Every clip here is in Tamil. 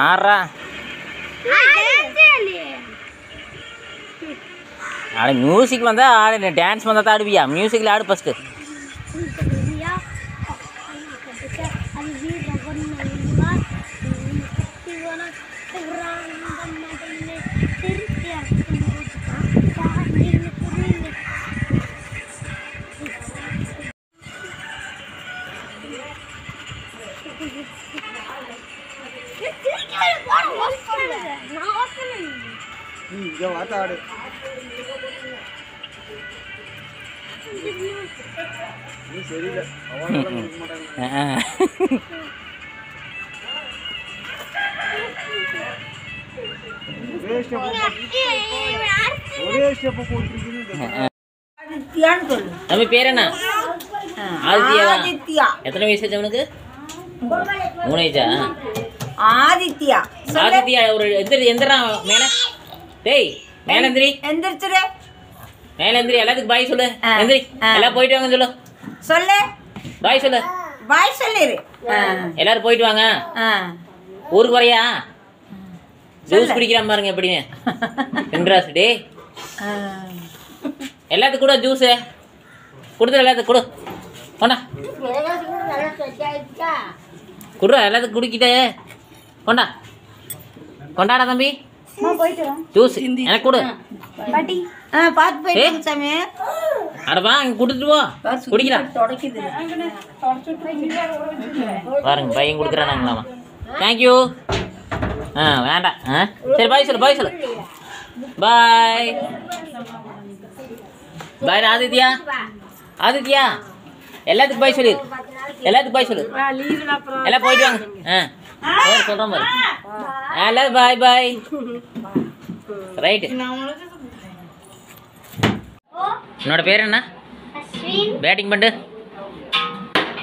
ஆறா. ஆட மியூசிக் வந்தா ஆடு டான்ஸ் வந்தா தான் ஆடுவியா? மியூசிக்கில் ஆடு ஃபஸ்ட்டு சொல்லு. நம்ம பேர் என்ன? ஆதித்யா. எத்தனை வயசு ஆச்சு அவனுக்கு? மூணு வயசா. ஆதித்யா. ஆதித்யா ஒரு எந்திரி எந்திரா மேல. டேய் மேல எந்திரி எந்திரிச்சிரு. மேல எந்திரி எல்லாத்துக்கும் பாய் சொல்லு. எந்திரி. எல்லாம் போயிட்டு வாங்க சொல்லு. சொல்லு. பாய் சொல்லு. பாய் சொல்லிரு. எல்லாரும் போயிட்டு வாங்க. ஊருக்கு வரையா? ஜூஸ் குடிக்கிறான் பாருங்க எப்படின்னு. இன்ட்ராஸ் டேய். ஆ. எல்லாத்துக்கும் கூட ஜூஸு கொடுத்துரு எல்லாத்துக்கும் கொடு. கொண்டா. குடுறா எல்லாத்துக்கும் குடிக்கிட்டே. கொண்டா. கொண்டாடா தம்பி. ஜூஸ் எனக்கு கொடு. பாட்டி. ஆ சாமி அடப்பா இங்க கொடுத்துட்டு போ. குடிக்கலாம் பாருங்க பையன் கொடுக்குறானாங்களாமா. தேங்க்யூ ஆ வேண்டாம். ஆ சரி பாய் சொல்லு பாய் சொல்லு. பாய் பாய் ஆதித்யா. ஆதித்யா எல்லாத்துக்கும் பாய் சொல்லு. எல்லாத்துக்கும் பாய் சொல்லு. எல்லாம் போயிட்டு வாங்க. ஆ. சொல்கிறேன் பாரு எல்லாரும் பாய் பாய் ரைட்டு என்னோட பேர் என்ன? பேட்டிங் பண்ணு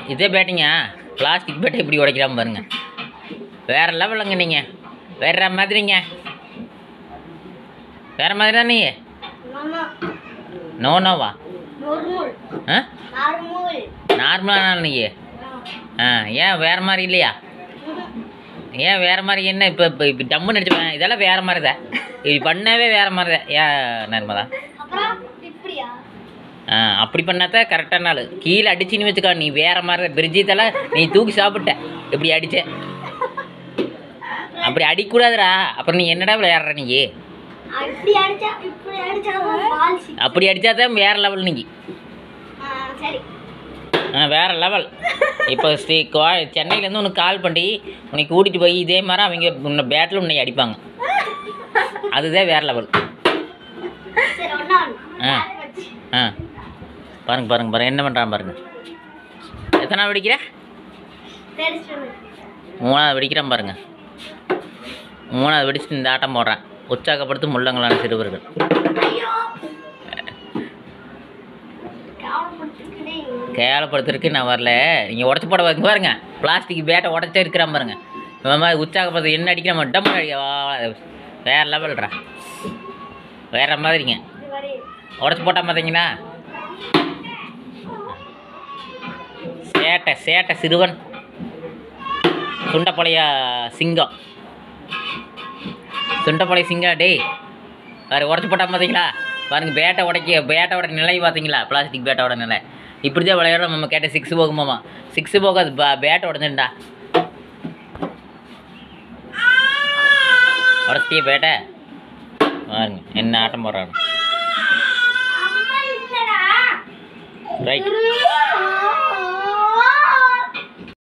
இதே பேட்டிங்கா பிளாஸ்டிக் பேட்டை இப்படி உடைக்கிறாம பாருங்க. வேற லெவலுங்க நீங்கள் வேற மாதிரிங்க. வேற மாதிரி தான் நீ நோ நோவா ஆ? நார்மலான நீ. ஆ ஏன் வேற மாதிரி இல்லையா? ஏன் வேற மாதிரி என்ன? இப்போ இப்போ இப்போ டம்முன்னு அடிச்சுப்பேன். இதெல்லாம் வேற மாதிரி தான். இப்படி பண்ணவே வேற மாதிரி தான். ஏன் நர்மதா? ஆ அப்படி பண்ணாதான் கரெக்டான நாள். கீழே அடிச்சின்னு வச்சுக்கோ நீ வேற மாதிரி பிரிட்ஜித்தல நீ தூக்கி சாப்பிட்ட. இப்படி அடிச்ச. அப்படி அடிக்கூடாதுடா. அப்புறம் நீ என்னடா விளையாடுற நீ? அப்படி அடிச்சா அடிச்சா அப்படி அடிச்சாதான் வேற லெவல் நீ. ஆ, சரி. ஆ வேற லெவல் இப்போ ஸ்ரீ கோ சென்னையிலேருந்து உனக்கு கால் பண்ணி உன்னை கூட்டிகிட்டு போய் இதே மாதிரி அவங்க உன்னை பேட்டில் உன்னை அடிப்பாங்க. அதுதான் வேற லெவல் ஆ ஆ. பாருங்க பாருங்க பாருங்க. என்ன பண்ணுறான் பாருங்க. எத்தனை வெடிக்கிற மூணாவது வெடிக்கிறான் பாருங்க. மூணாவது வெடிச்சுட்டு இந்த ஆட்டம் போடுறான். உற்சாகப்படுத்து முள்ளங்களான சிறுவர்கள். கேவலப்படுத்துறதுக்கு நான் வரல. நீங்கள் உடச்சி போட வைக்க பாருங்க. பிளாஸ்டிக் பேட்டை உடச்சே இருக்கிறான் பாருங்க. இந்த மாதிரி உற்சாகப்படுத்து என்ன அடிக்கிறான் டம் வேற லெவல்ரா வேற மாதிரிங்க. உடச்சி போட்டால் பார்த்தீங்களா சேட்டை சேட்டை சிறுவன். சுண்டப்பழைய சிங்கம். சுண்டப்பழைய சிங்கம் டேய். வேறு உடச்சி போட்டால் பார்த்தீங்களா பாருங்க பேட்டை உடைக்க பேட்டோட நிலை பார்த்தீங்களா? பிளாஸ்டிக் பேட்டோட நிலை. இப்படி தான் விளையாடுறோம் நம்ம கேட்ட சிக்ஸ் போகுமாமா? சிக்ஸ் போகாது பேட்டை உடஞ்சுண்டா உடச்சிட்டிய பேட்டை? பாருங்க என்ன ஆட்டம் போடுறாங்க ரைட்